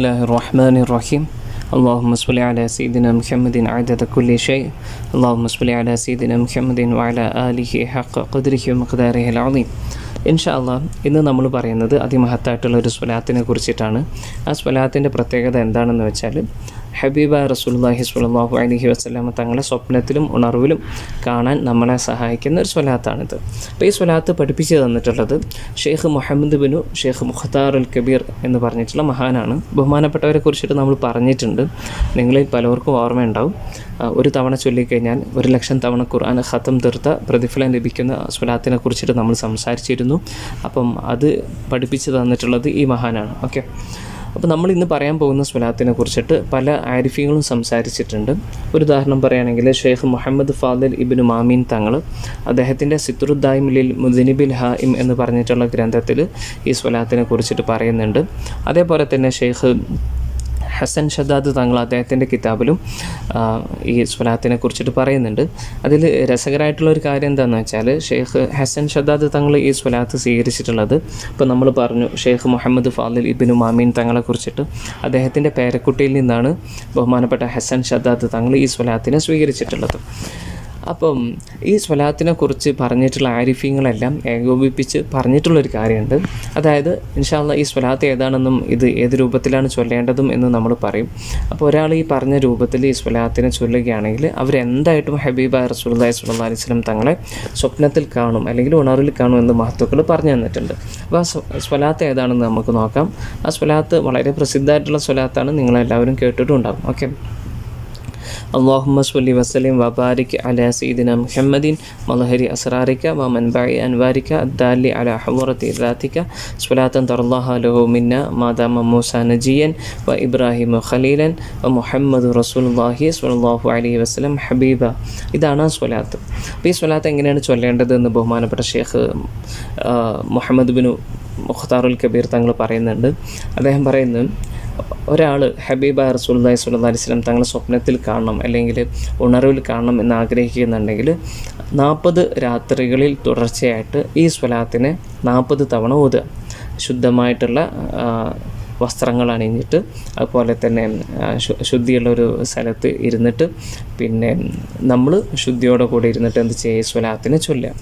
الله الرحمن الرحيم اللهم صل على سيدنا محمد عدد كل شيء اللهم صل على سيدنا محمد وعلى آله حق قدره ومقداره العظيم ഇൻഷാ അള്ളാ ഇന്ന് നമ്മൾ പറയുന്നത് അതിമഹത്തായിട്ടുള്ള ഒരു സ്വലാത്തിനെ കുറിച്ചിട്ടാണ് ആ സ്വലാത്തിൻ്റെ പ്രത്യേകത എന്താണെന്ന് വെച്ചാൽ ഹബീബ റസൂലുള്ളാഹി സ്വല്ലല്ലാഹു അലൈഹി വസ്ലാമ തങ്ങളെ സ്വപ്നത്തിലും ഉണർവിലും കാണാൻ നമ്മളെ സഹായിക്കുന്ന ഒരു സ്വലാത്താണിത്. അപ്പോൾ ഈ സ്വലാത്ത് പഠിപ്പിച്ചു തന്നിട്ടുള്ളത് ഷെയ്ഖ് മുഹമ്മദ് ബിനു ഷെയ്ഖ് മുഖ്താർ അൽ കബീർ എന്ന് പറഞ്ഞിട്ടുള്ള മഹാനാണ്. ബഹുമാനപ്പെട്ടവരെ കുറിച്ചിട്ട് നമ്മൾ പറഞ്ഞിട്ടുണ്ട്. നിങ്ങളിൽ പലർക്കും ഓർമ്മയുണ്ടാവും. ഒരു തവണ ചൊല്ലിക്കഴിഞ്ഞാൽ ഒരു ലക്ഷം തവണ ഖുർആൻ ഖത്തം തീർത്ത പ്രതിഫലം ലഭിക്കുന്ന സ്വലാത്തിനെ കുറിച്ചിട്ട് നമ്മൾ സംസാരിച്ചിരുന്നു. അപ്പം അത് പഠിപ്പിച്ചു തന്നിട്ടുള്ളത് ഈ മഹാനാണ്. ഓക്കെ. അപ്പോൾ നമ്മൾ ഇന്ന് പറയാൻ പോകുന്ന സ്വലാത്തിനെ കുറിച്ചിട്ട് പല ആരിഫീങ്ങളും സംസാരിച്ചിട്ടുണ്ട്. ഒരു ഉദാഹരണം പറയുകയാണെങ്കിൽ ഷെയ്ഖ് മുഹമ്മദ് ഫാദിൽ ഇബിൻ മാമീൻ തങ്ങൾ അദ്ദേഹത്തിന്റെ സിത്തുറുദ്ദായിമിലിൽ മുദിനിബിൽ ഹായിം എന്ന് പറഞ്ഞിട്ടുള്ള ഗ്രന്ഥത്തിൽ ഈ സ്വലാത്തിനെ കുറിച്ചിട്ട് പറയുന്നുണ്ട്. അതേപോലെ തന്നെ ഷെയ്ഖ് ഹസൻ ഷദാദ് തങ്ങൾ അദ്ദേഹത്തിന്റെ കിതാബിലും ഈ സ്വലാത്തിനെ കുറിച്ചിട്ട് പറയുന്നുണ്ട്. അതിൽ രസകരമായിട്ടുള്ള ഒരു കാര്യം എന്താണെന്ന് വെച്ചാൽ ഷെയ്ഖ് ഹസൻ ഷദാദ് തങ്ങൾ ഈ സ്വലാത്ത് സ്വീകരിച്ചിട്ടുള്ളത് ഇപ്പോൾ നമ്മൾ പറഞ്ഞു ഷെയ്ഖ് മുഹമ്മദ് ഫാദിൽ ഇബിനു മാമീൻ തങ്ങളെ കുറിച്ചിട്ട്. അദ്ദേഹത്തിന്റെ പേരക്കുട്ടിയിൽ നിന്നാണ് ബഹുമാനപ്പെട്ട ഹസൻ ഷദാദ് തങ്ങൾ ഈ സ്വലാത്തിനെ സ്വീകരിച്ചിട്ടുള്ളത്. അപ്പം ഈ സ്വലാത്തിനെ കുറിച്ച് പറഞ്ഞിട്ടുള്ള ആരിഫ്യങ്ങളെല്ലാം ഏകോപിപ്പിച്ച് പറഞ്ഞിട്ടുള്ളൊരു കാര്യമുണ്ട്. അതായത് ഇൻഷാല്ല ഈ സ്വലാത്ത് ഏതാണെന്നും ഇത് ഏത് രൂപത്തിലാണ് ചൊല്ലേണ്ടതും എന്ന് നമ്മൾ പറയും. അപ്പോൾ ഒരാൾ ഈ പറഞ്ഞ രൂപത്തിൽ ഈ സ്വലാത്തിനെ ചൊല്ലുകയാണെങ്കിൽ അവരെന്തായിട്ടും ഹബീബ റസൂലുള്ളാഹി സ്വല്ലല്ലാഹി അലൈഹി വസല്ലം തങ്ങളെ സ്വപ്നത്തിൽ കാണും അല്ലെങ്കിൽ ഉണർവിൽ കാണും എന്ന് മഹത്വക്കൾ പറഞ്ഞു തന്നിട്ടുണ്ട്. അപ്പോൾ ആ സ്വലാത്ത് ഏതാണെന്ന് നമുക്ക് നോക്കാം. ആ സ്വലാത്ത് വളരെ പ്രസിദ്ധമായിട്ടുള്ള സ്വലാത്താണ്. നിങ്ങളെല്ലാവരും കേട്ടിട്ടുണ്ടാകും. ഓക്കെ? അള്ളാഹുമ്മ സുല്ലി വസ്ലിം വബാരിക് അല സീദിന മുഹമ്മദീൻ മലഹരി അസ്രാരിക്ക വ മൻബായി അൻവാരിക്ക അദ്ദാലി അല ഹവറത്ത് ഇറാത്തിക്ക സുലാത്തൻ തർലാഹ ലഹു മിന്ന മാതാമ മൂസ നജിയൻ വ ഇബ്രാഹിം ഖലീലൻ വ മുഹമ്മദ് റസൂൽഹി സുലാഹു അലി വസ്ലം ഹബീബ ഇതാണ് സ്വലാത്ത്. അപ്പോൾ ഈ സ്വലാത്ത് എങ്ങനെയാണ് ചൊല്ലേണ്ടത് എന്ന് ബഹുമാനപ്പെട്ട ഷേഖ് മുഹമ്മദ് ബിനു മുഖ്താറുൽ കബീർ തങ്ങൾ പറയുന്നുണ്ട്. അദ്ദേഹം പറയുന്നു ഒരാൾ ഹബീബ റസൂലുള്ളാഹി സ്വല്ലല്ലാഹി അലൈഹി വസല്ലം തങ്ങളെ സ്വപ്നത്തിൽ കാണണം അല്ലെങ്കിൽ ഉണർവിൽ കാണണം എന്ന് ആഗ്രഹിക്കുന്നുണ്ടെങ്കിൽ നാൽപ്പത് രാത്രികളിൽ തുടർച്ചയായിട്ട് ഈ സ്വലാത്തിനെ നാൽപ്പത് തവണ ഓതുക. ശുദ്ധമായിട്ടുള്ള വസ്ത്രങ്ങൾ അണിഞ്ഞിട്ട് അതുപോലെ തന്നെ ശുദ്ധിയുള്ള ഒരു സ്ഥലത്ത് ഇരുന്നിട്ട് പിന്നെ നമ്മൾ ശുദ്ധിയോടെ കൂടി ഇരുന്നിട്ട് എന്ത് ചെയ്യുക? സ്വലാത്തിനെ ചൊല്ലുക.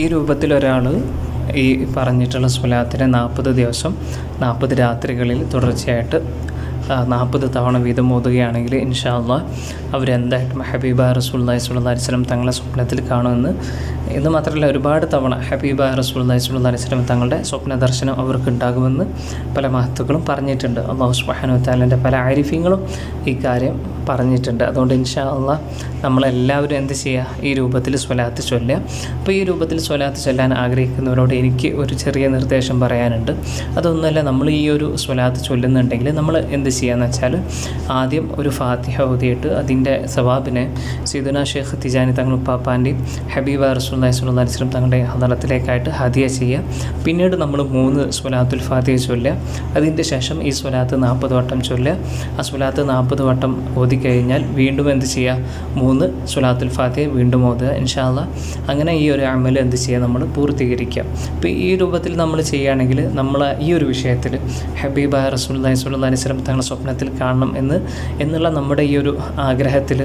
ഈ രൂപത്തിൽ ഒരാൾ ഈ പറഞ്ഞിട്ടുള്ള സ്വലാത്തിന് നാൽപ്പത് ദിവസം നാൽപ്പത് രാത്രികളിൽ തുടർച്ചയായിട്ട് നാൽപ്പത് തവണ വീതം ഓതുകയാണെങ്കിൽ ഇൻഷാല്ല അവരെന്തായിട്ടും ഹബീബ റസൂല്ലായി അലൈഹി വസല്ലം തങ്ങളെ സ്വപ്നത്തിൽ കാണുമെന്ന്. ഇത് മാത്രമല്ല ഒരുപാട് തവണ ഹബീബ റസൂല്ലായി അലൈഹി വസല്ലം തങ്ങളുടെ സ്വപ്ന ദർശനം അവർക്ക് ഉണ്ടാകുമെന്ന് പല മഹത്തുക്കളും പറഞ്ഞിട്ടുണ്ട്. അള്ളാഹു സുബ്ഹാനഹു താലിന്റെ പല ആരിഫ്യങ്ങളും ഈ കാര്യം പറഞ്ഞിട്ടുണ്ട്. അതുകൊണ്ട് ഇൻഷാ അള്ളാഹ് നമ്മളെല്ലാവരും എന്ത് ചെയ്യുക ഈ രൂപത്തിൽ സ്വലാത്ത് ചൊല്ലുക. അപ്പോൾ ഈ രൂപത്തിൽ സ്വലാത്ത് ചൊല്ലാൻ ആഗ്രഹിക്കുന്നവരോട് എനിക്ക് ഒരു ചെറിയ നിർദ്ദേശം പറയാനുണ്ട്. അതൊന്നുമല്ല നമ്മൾ ഈ ഒരു സ്വലാത്ത് ചൊല്ലുന്നുണ്ടെങ്കിൽ നമ്മൾ എന്ത് ചെയ്യാന്ന് വെച്ചാൽ ആദ്യം ഒരു ഫാത്തിഹ ഓതിയിട്ട് അതിന്റെ സവാബിനെ സീദുന ഷേഖ് തിജാനി തങ്ങൾ ഉപ്പാപ്പാന്റെയും ഹബീബ റസൂല്ലാ സ്വല്ലല്ലാഹി അലൈഹി വസല്ലം തങ്ങളുടെ ഹദറത്തിലേക്കായിട്ട് ഹദിയ ചെയ്യുക. പിന്നീട് നമ്മൾ മൂന്ന് സ്വലാത്തുൽ ഫാത്തിഹ ചൊല്ലുക. അതിന്റെ ശേഷം ഈ സ്വലാത്ത് നാൽപ്പത് വട്ടം ചൊല്ലുക. ആ സ്വലാത്ത് നാൽപ്പത് വട്ടം ഓതിക്കഴിഞ്ഞാൽ വീണ്ടും എന്ത് ചെയ്യുക? മൂന്ന് സ്വലാത്തുൽ ഫാത്തിഹ വീണ്ടും ഓതുക ഇൻഷാല്ല അങ്ങനെ ഈ ഒരു അമൽ എന്ത് ചെയ്യുക? നമ്മൾ പൂർത്തീകരിക്കുക. അപ്പോൾ ഈ രൂപത്തിൽ നമ്മൾ ചെയ്യുകയാണെങ്കിൽ നമ്മൾ ഈ ഒരു വിഷയത്തിൽ ഹബീബ റസൂൽ സ്വല്ലി അലിസ്ലം തങ്ങളുടെ സ്വപ്നത്തിൽ കാണണം എന്ന് എന്നുള്ള നമ്മുടെ ഈ ഒരു ആഗ്രഹത്തിൽ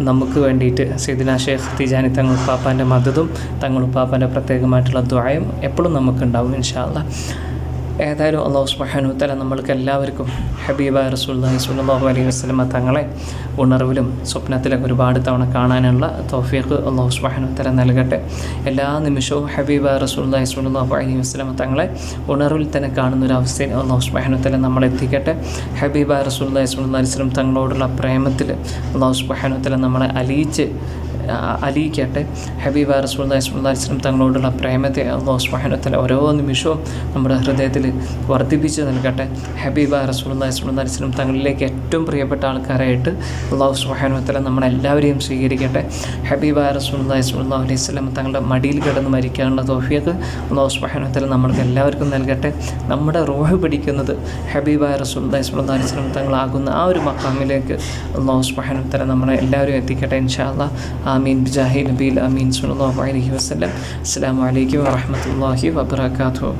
നമുക്ക് വേണ്ടിയിട്ട് സൈദിന ഷേഖ് തിജാനി തങ്ങൾ പാപ്പാന്റെ മദതും തങ്ങൾ പാപ്പാന്റെ പ്രത്യേകമായിട്ടുള്ള ദ്വായം എപ്പോഴും നമുക്കുണ്ടാവും ഇൻഷാല്ല ഏതായാലും അള്ളാഹു സുബ്ഹാനഹു തആല നമ്മൾക്ക് എല്ലാവർക്കും ഹബീബ റസൂലുള്ളാഹി സ്വല്ലല്ലാഹു അലൈഹി വസല്ലമ തങ്ങളെ ഉണർവിലും സ്വപ്നത്തിലൊക്കെ ഒരുപാട് തവണ കാണാനുള്ള തൗഫീഖ് അള്ളാഹു സുബ്ഹാനഹു തആല നൽകട്ടെ. എല്ലാ നിമിഷവും ഹബീബ റസൂലുള്ളാഹി സ്വല്ലല്ലാഹു അലൈഹി വസല്ലമ തങ്ങളെ ഉണർവിൽ തന്നെ കാണുന്ന ഒരു അവസ്ഥയിൽ അള്ളാഹു സുബ്ഹാനഹു തആല നമ്മളെ എത്തിക്കട്ടെ. ഹബീബ റസൂലുള്ളാഹി സ്വല്ലല്ലാഹു അലൈഹി വസല്ലം തങ്ങളോടുള്ള പ്രേമത്തിൽ അള്ളാഹു സുബ്ഹാനഹു തആല നമ്മളെ അലിയിച്ച് അലിയിക്കട്ടെ. ഹബീബ് വസല്ലം തങ്ങളോടുള്ള പ്രേമത്തെ അള്ളാഹു വതആല ഓരോ നിമിഷവും നമ്മുടെ ഹൃദയത്തിൽ വർദ്ധിപ്പിച്ച് നൽകട്ടെ. ഹബീബ വസല്ലം തങ്ങളിലേക്ക് ഏറ്റവും പ്രിയപ്പെട്ട ആൾക്കാരായിട്ട് അള്ളാഹു വതആല നമ്മളെല്ലാവരെയും സ്വീകരിക്കട്ടെ. ഹബീബ സ്വല്ലല്ലാഹു അലൈഹി വസല്ലം തങ്ങളുടെ മടിയിൽ കിടന്ന് മരിക്കാനുള്ള തോഫിയൊക്കെ അള്ളാഹു വതആല നമ്മൾക്ക് എല്ലാവർക്കും നൽകട്ടെ. നമ്മുടെ റോഹ് പിടിക്കുന്നത് ഹബീബ സ്വല്ലല്ലാഹി അലൈഹി വസല്ലം തങ്ങളാകുന്ന ആ ഒരു മക്കാമിലേക്ക് അള്ളാഹു വതആല നമ്മളെ എല്ലാവരും എത്തിക്കട്ടെ ഇൻഷാ آمين. بجاه نبي الأمين صلى الله عليه وسلم. السلام عليكم ورحمة الله وبركاته.